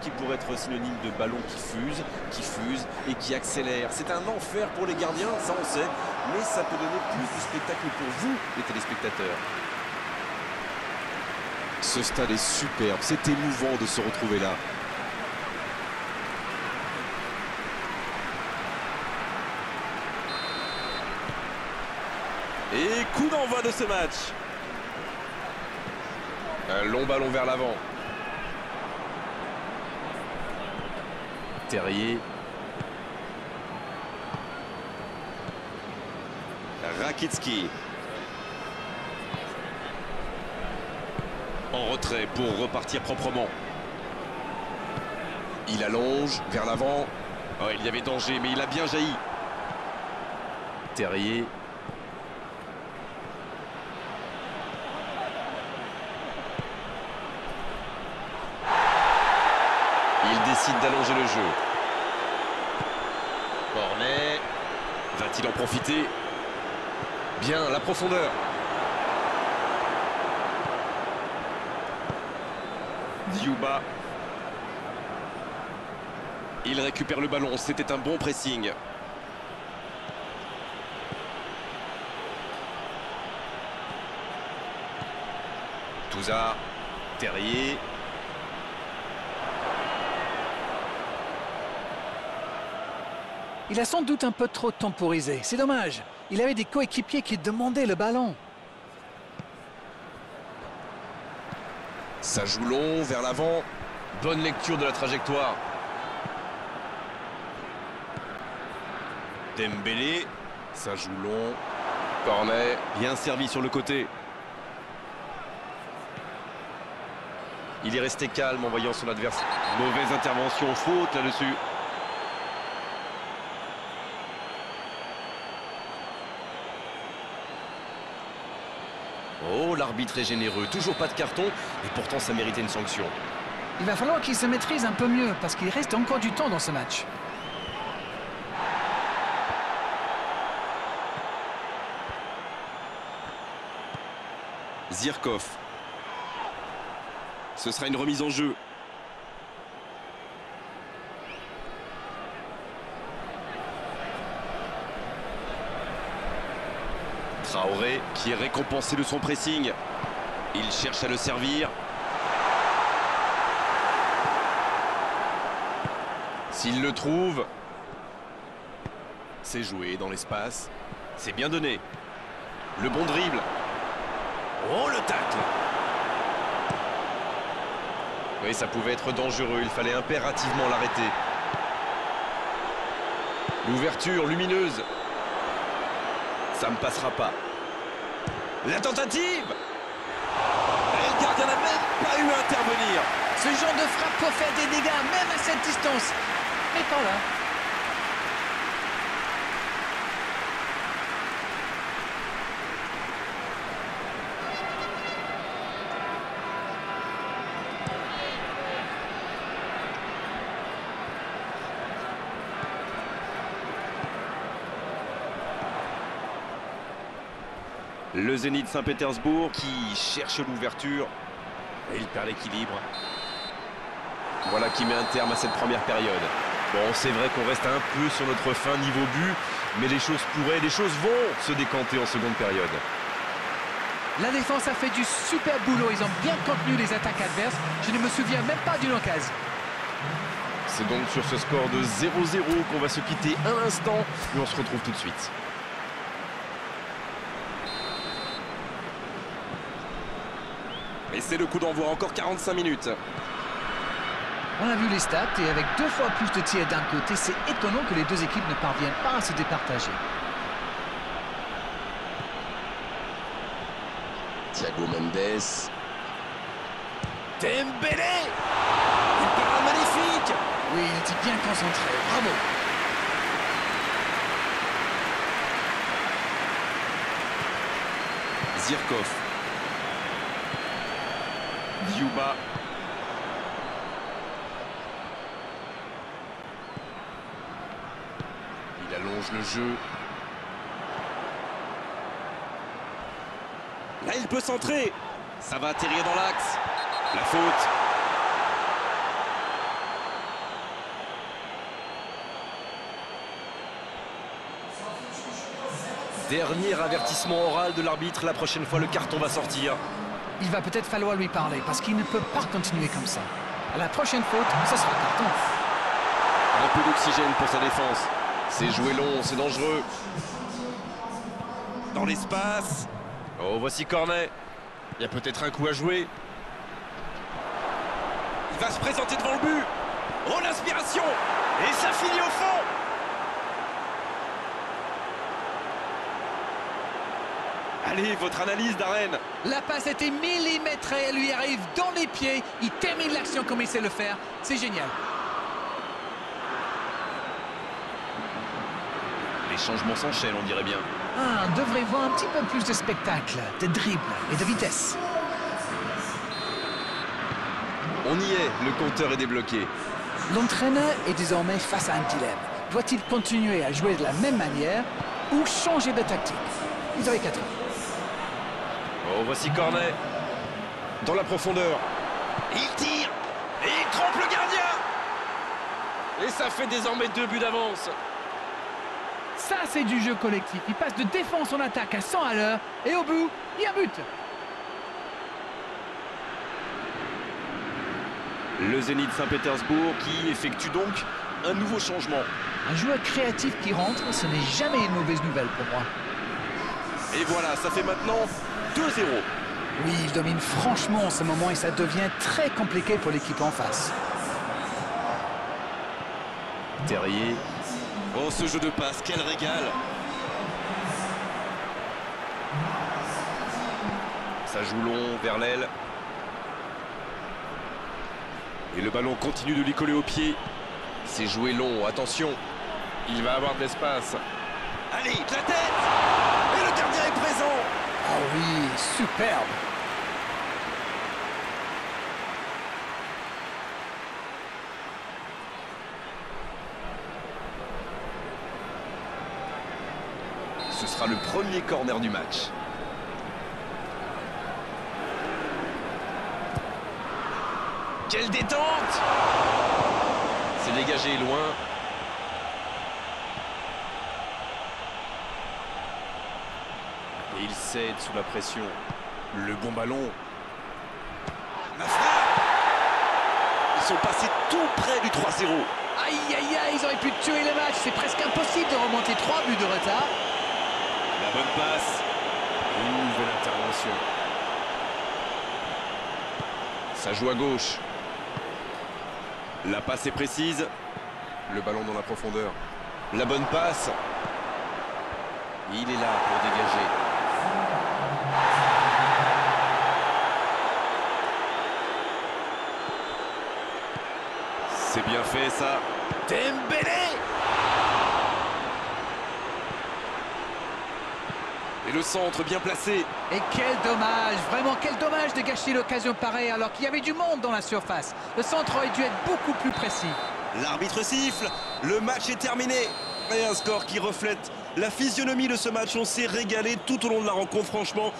qui pourrait être synonyme de ballon qui fuse, qui fuse et qui accélère. C'est un enfer pour les gardiens, ça on sait, mais ça peut donner plus de spectacle pour vous, les téléspectateurs. Ce stade est superbe, c'est émouvant de se retrouver là. Et coup d'envoi de ce match. Un long ballon vers l'avant. Terrier. Rakitski. En retrait pour repartir proprement. Il allonge vers l'avant. Oh, il y avait danger, mais il a bien jailli. Terrier. Il décide d'allonger le jeu. Cornet. Va-t-il en profiter? Bien, la profondeur. Diouba. Il récupère le ballon, c'était un bon pressing. Touza, Terrier. Il a sans doute un peu trop temporisé. C'est dommage. Il avait des coéquipiers qui demandaient le ballon. Ça joue long, vers l'avant. Bonne lecture de la trajectoire. Dembélé. Ça joue long. Cornet. Bien servi sur le côté. Il est resté calme en voyant son adversaire. Mauvaise intervention, faute là-dessus. Oh, l'arbitre est généreux. Toujours pas de carton, et pourtant ça méritait une sanction. Il va falloir qu'il se maîtrise un peu mieux parce qu'il reste encore du temps dans ce match. Zirkov. Ce sera une remise en jeu. Traoré qui est récompensé de son pressing. Il cherche à le servir. S'il le trouve, c'est joué dans l'espace. C'est bien donné. Le bon dribble. Oh, le tacle Oui, ça pouvait être dangereux. Il fallait impérativement l'arrêter. L'ouverture lumineuse. Ça ne passera pas. La tentative Et le gardien n'a même pas eu à intervenir. Ce genre de frappe peut faire des dégâts, même à cette distance. Mais pas là. Le Zénith Saint-Pétersbourg qui cherche l'ouverture. Et il perd l'équilibre. Voilà qui met un terme à cette première période. Bon, c'est vrai qu'on reste un peu sur notre fin niveau but, mais les choses pourraient, les choses vont se décanter en seconde période. La défense a fait du super boulot. Ils ont bien contenu les attaques adverses. Je ne me souviens même pas d'une occasion. C'est donc sur ce score de 0-0 qu'on va se quitter un instant, et on se retrouve tout de suite. C'est le coup d'envoi, encore 45 minutes. On a vu les stats et avec deux fois plus de tirs d'un côté, c'est étonnant que les deux équipes ne parviennent pas à se départager. Thiago Mendes. Dembélé Une parade magnifique Oui, il était bien concentré. Bravo. Zirkov. Il allonge le jeu. Là, il peut centrer. Ça va atterrir dans l'axe. La faute. Dernier avertissement oral de l'arbitre. La prochaine fois, le carton va sortir. Il va peut-être falloir lui parler parce qu'il ne peut pas continuer comme ça. À la prochaine faute, ce sera carton. Un peu d'oxygène pour sa défense. C'est joué long, c'est dangereux. Dans l'espace. Oh, voici Cornet. Il y a peut-être un coup à jouer. Il va se présenter devant le but. Oh, l'inspiration Et ça finit au fond Allez, votre analyse, Darren La passe était millimétrée, elle lui arrive dans les pieds. Il termine l'action comme il sait le faire. C'est génial. Les changements s'enchaînent, on dirait bien. Ah, on devrait voir un petit peu plus de spectacle, de dribble et de vitesse. On y est, le compteur est débloqué. L'entraîneur est désormais face à un dilemme. Doit-il continuer à jouer de la même manière ou changer de tactique? Vous avez 4 heures. Oh, voici Cornet. Dans la profondeur. Il tire Et il trompe le gardien Et ça fait désormais deux buts d'avance. Ça, c'est du jeu collectif. Il passe de défense en attaque à 100 à l'heure. Et au bout, il y a but. Le Zénith Saint-Pétersbourg qui effectue donc un nouveau changement. Un joueur créatif qui rentre, ce n'est jamais une mauvaise nouvelle pour moi. Et voilà, ça fait maintenant 2-0. Oui, il domine franchement en ce moment et ça devient très compliqué pour l'équipe en face. Terrier. Oh, ce jeu de passe, quel régal Ça joue long vers l'aile. Et le ballon continue de lui coller au pied. C'est joué long, attention. Il va avoir de l'espace. Allez, de la tête Et le gardien est présent Ah oui, superbe Ce sera le premier corner du match. Quelle détente C'est dégagé loin. Et il cède sous la pression. Le bon ballon. La frappe Ils sont passés tout près du 3-0. Aïe, aïe, aïe, ils auraient pu tuer le match. C'est presque impossible de remonter 3 buts de retard. La bonne passe. Nouvelle intervention. Ça joue à gauche. La passe est précise. Le ballon dans la profondeur. La bonne passe. Il est là pour dégager. Bien fait ça. Dembélé Et le centre bien placé. Et quel dommage, vraiment quel dommage de gâcher l'occasion pareille alors qu'il y avait du monde dans la surface. Le centre aurait dû être beaucoup plus précis. L'arbitre siffle, le match est terminé. Et un score qui reflète la physionomie de ce match. On s'est régalé tout au long de la rencontre, franchement.